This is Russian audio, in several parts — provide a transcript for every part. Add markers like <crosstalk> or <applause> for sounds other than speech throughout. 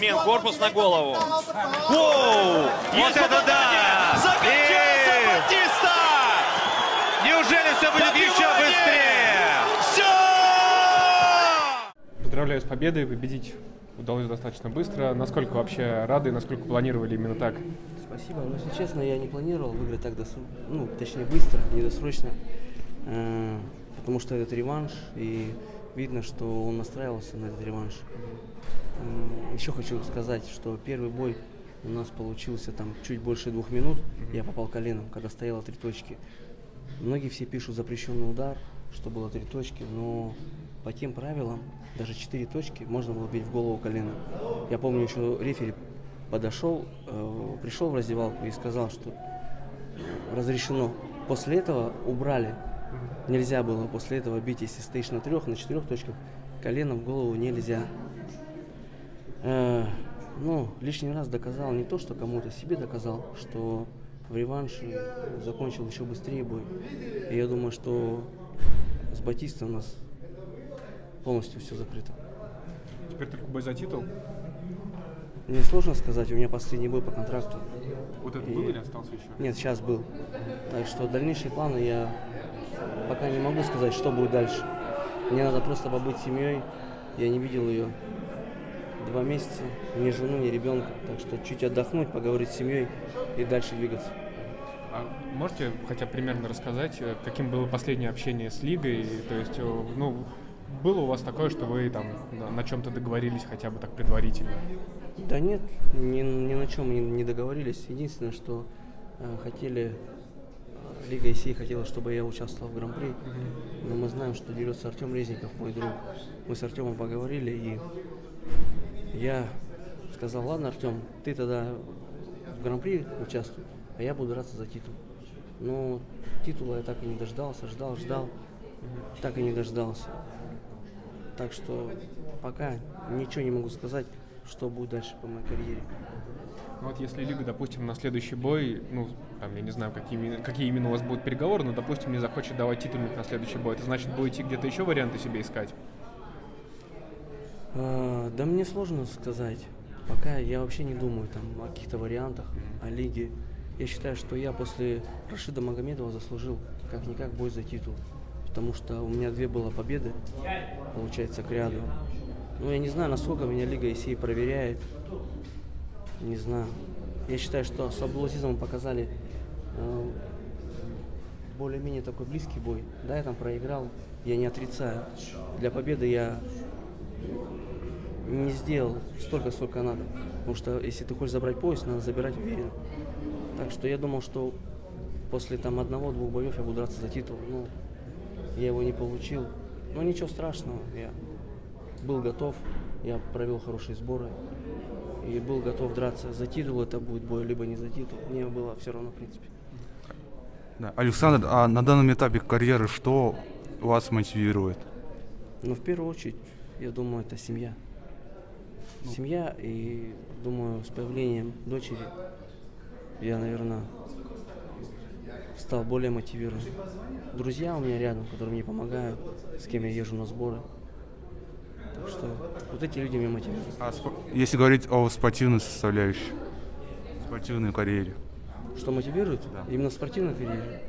Мен корпус на голову. Воу! Вот это да! Закачался И Батиста! Неужели все будет еще быстрее? Все! Поздравляю с победой, победить удалось достаточно быстро. Насколько вообще рады, насколько планировали именно так? Спасибо. Но, если честно, я не планировал выиграть так досрочно, ну, точнее, быстро, не досрочно, Э, потому что этот реванш, и видно, что он настраивался на этот реванш. Еще хочу сказать, что первый бой у нас получился там чуть больше двух минут. Я попал коленом, когда стояло три точки. Многие все пишут запрещенный удар, что было три точки, но по тем правилам даже четыре точки можно было бить в голову коленом. Я помню еще рефери подошел, э, пришел в раздевалку и сказал, что разрешено. После этого убрали. Нельзя было после этого бить, если стоишь на трех, на четырех точках, коленом в голову нельзя. Э, ну, лишний раз доказал не то, что кому-то себе доказал, что в реванше закончил еще быстрее бой. И я думаю, что с Батистой у нас полностью все закрыто. Теперь только бой за титул. Мне сложно сказать, у меня последний бой по контракту. Вот это И- был или остался еще? Нет, сейчас был. Так что дальнейшие планы я пока не могу сказать, что будет дальше. Мне надо просто побыть семьей. Я не видел ее два месяца, ни жену, ни ребенка. Так что чуть отдохнуть, поговорить с семьей и дальше двигаться. А можете хотя примерно рассказать, э, каким было последнее общение с лигой? То есть, э, ну, было у вас такое, что вы там на чем-то договорились хотя бы так предварительно? Да нет, ни, ни на чем не, не договорились. Единственное, что э, хотели, э, Лига ИСИ хотела, чтобы я участвовал в Гран-при. Но мы знаем, что дерется Артем Резников, мой друг. Мы с Артемом поговорили, и я сказал, ладно, Артем, ты тогда в Гран-при участвуй, а я буду драться за титул. Но титула я так и не дождался, ждал, ждал, так и не дождался. Так что пока ничего не могу сказать, что будет дальше по моей карьере. Ну вот если Лига, допустим, на следующий бой, ну, там, я не знаю, какие, именно- какие именно у вас будут переговоры, но, допустим, не захочет давать титульник на следующий бой, это значит, будете где-то еще варианты себе искать? А, да мне сложно сказать. Пока я вообще не думаю там о каких-то вариантах, о лиге. Я считаю, что я после Рашида Магомедова заслужил как-никак бой за титул. Потому что у меня две было победы, получается, к ряду. Ну, я не знаю, насколько меня Лига ИСИ проверяет. Не знаю. Я считаю, что с Абдулазизом показали э, более-менее такой близкий бой. Да, я там проиграл, я не отрицаю. Для победы я не сделал столько, сколько надо. Потому что если ты хочешь забрать пояс, надо забирать уверенно. Так что я думал, что после там одного-двух боев я буду драться за титул. Ну, я его не получил. Но ничего страшного. Я был готов, я провел хорошие сборы и был готов драться. За титул это будет бой, либо не за титул. Мне было все равно, в принципе. Да. Александр, а на данном этапе карьеры что вас мотивирует? Но в первую очередь, я думаю, это семья. Семья, и думаю, с появлением дочери я, наверное, стал более мотивирован. Друзья у меня рядом, которые мне помогают, с кем я езжу на сборы. Так что вот эти люди меня мотивируют. А если говорить о спортивной составляющей, спортивной карьере. Что мотивирует? Да. Именно спортивной карьере?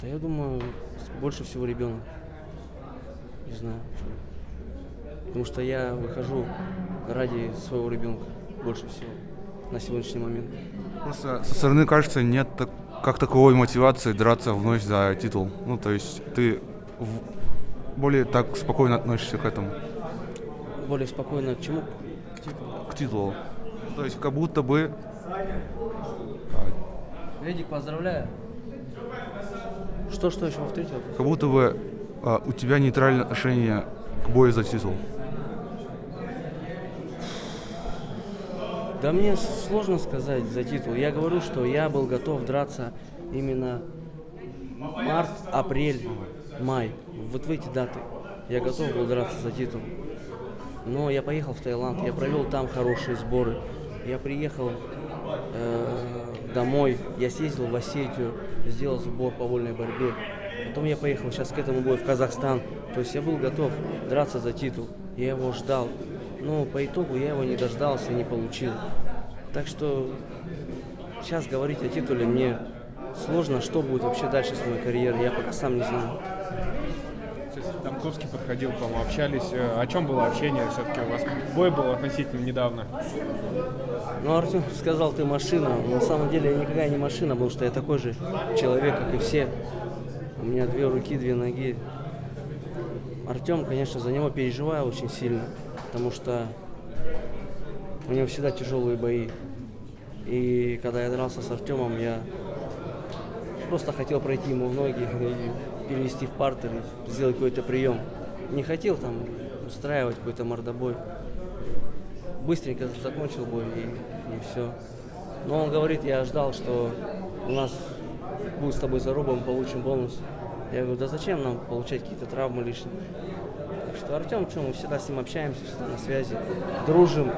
Да я думаю, больше всего ребенок. Не знаю. почему. Потому что я выхожу ради своего ребенка больше всего на сегодняшний момент. Просто со стороны кажется, нет так- как таковой мотивации драться вновь за титул. Ну, то есть ты в- более так спокойно относишься к этому, Более спокойно к чему? к титулу. То есть как будто бы Эдик, поздравляю. Что, что еще повторить вопрос? как будто бы а, у тебя нейтральное отношение к бою за титул. Да мне сложно сказать за титул. Я говорю, что я был готов драться именно март, апрель, май. Вот в эти даты я готов был драться за титул. Но я поехал в Таиланд, я провел там хорошие сборы. Я приехал э, домой, я съездил в Осетию, сделал сбор по вольной борьбе. Потом я поехал сейчас к этому бою в Казахстан. То есть я был готов драться за титул. Я его ждал. но по итогу я его не дождался и не получил. Так что сейчас говорить о титуле мне сложно, что будет вообще дальше с моей карьерой, я пока сам не знаю. Домковский подходил вам, общались. Э, О чем было общение? Все-таки у вас бой был относительно недавно. Ну, Артем сказал, ты машина. Но на самом деле я никакая не машина, потому что я такой же человек, как и все. У меня две руки, две ноги. Артем, конечно, за него переживаю очень сильно, потому что у него всегда тяжелые бои. И когда я дрался с Артемом, я просто хотел пройти ему в ноги <laughs> перевести в партер, сделать какой-то прием. Не хотел там устраивать какой-то мордобой быстренько закончил бой и, и все. Но он говорит, я ждал, что у нас будет с тобой заруба, мы получим бонус. Я говорю, да зачем нам получать какие-то травмы лишние? Так что Артем, что мы всегда с ним общаемся, всегда на связи, дружим.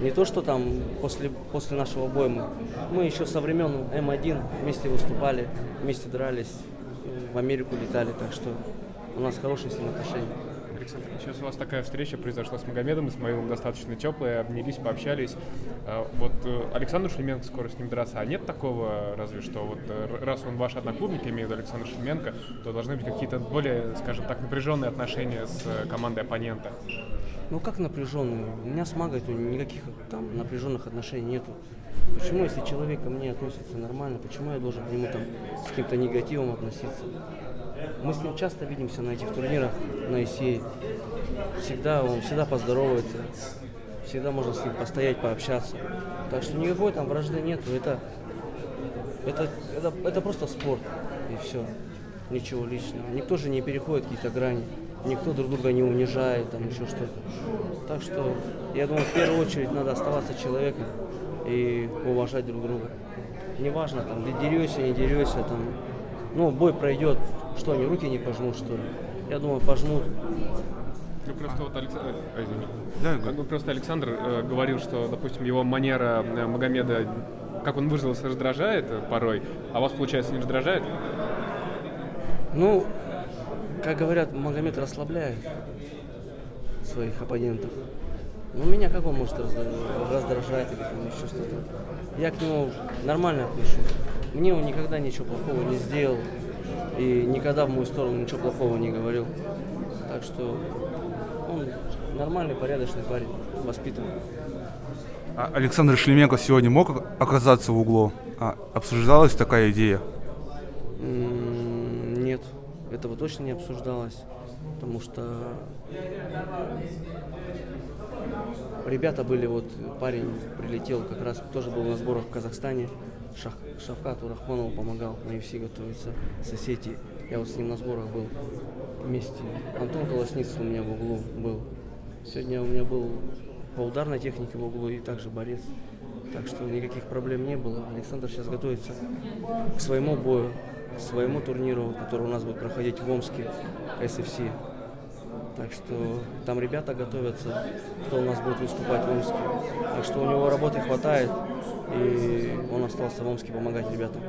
Не то, что там после, после нашего боя мы, мы еще со времен М1 вместе выступали, вместе дрались, в Америку летали, так что у нас хорошие с ним отношения. Александр, сейчас у вас такая встреча произошла с Магомедом и Исмаилом достаточно теплая, обнялись, пообщались. А, Вот э, Александр Шлеменко скоро с ним драться, а нет такого, разве что, вот э, раз он ваш одноклубник, я имею в виду Александр Шлеменко, то должны быть какие-то более, скажем так, напряженные отношения с э, командой оппонента. Ну как напряженные? У меня с Магой никаких там напряженных отношений нету. Почему, если человек ко мне относится нормально, почему я должен к нему там с каким-то негативом относиться? Мы с ним часто видимся на этих турнирах на ИСЕ. Всегда он всегда поздоровается, всегда можно с ним постоять, пообщаться. Так что никакой там вражды нету. Это, это, это, это просто спорт и все. Ничего личного. Никто же не переходит какие-то грани. Никто друг друга не унижает, там еще что-то. Так что я думаю, в первую очередь надо оставаться человеком и уважать друг друга. Неважно, там, дерешься, не дерешься, там, ну, бой пройдет, что они руки не пожмут, что ли? Я думаю, пожмут. Ну просто вот Александр, извини. Да. Ну просто Александр э, говорил, что, допустим, его манера э, Магомеда, как он выразился, раздражает э, порой, а вас, получается, не раздражает? Ну, как говорят, Магомед расслабляет своих оппонентов. Ну, меня как он может раздражать или там еще что-то? Я к нему нормально отношусь. Мне он никогда ничего плохого не сделал. И никогда в мою сторону ничего плохого не говорил. Так что он нормальный, порядочный парень, воспитанный. А Александр Шлеменко сегодня мог оказаться в углу? А, обсуждалась такая идея? Нет, этого точно не обсуждалось, потому что ребята были, вот парень прилетел, как раз тоже был на сборах в Казахстане, Шах, Шавкату Рахманову помогал на UFC готовиться с Осетии. Я вот с ним на сборах был вместе. Антон Колосницын у меня в углу был. Сегодня у меня был по ударной технике в углу и также борец. Так что никаких проблем не было. Александр сейчас готовится к своему бою, своему турниру, который у нас будет проходить в Омске, SFC. Так что там ребята готовятся, кто у нас будет выступать в Омске. Так что у него работы хватает, и он остался в Омске помогать ребятам.